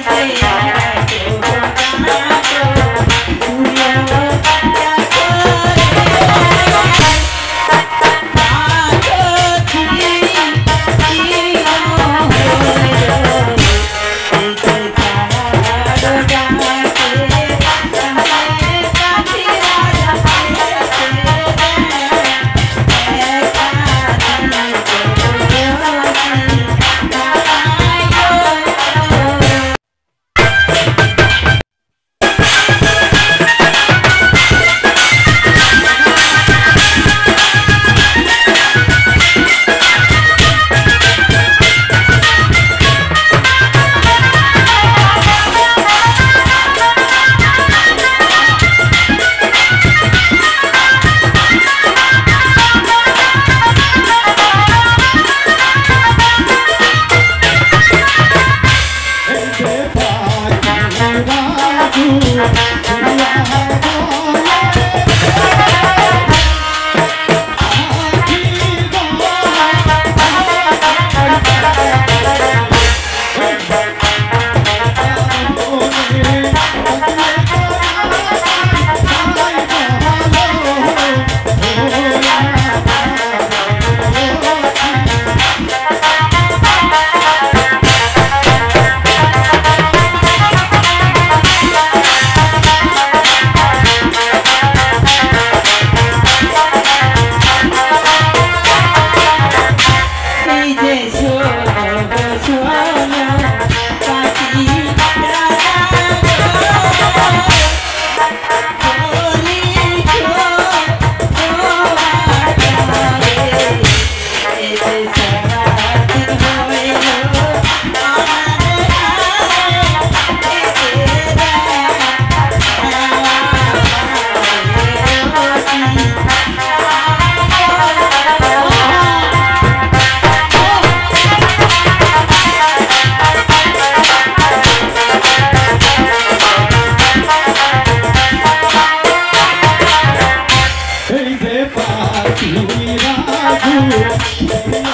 hey, hey. 你把歌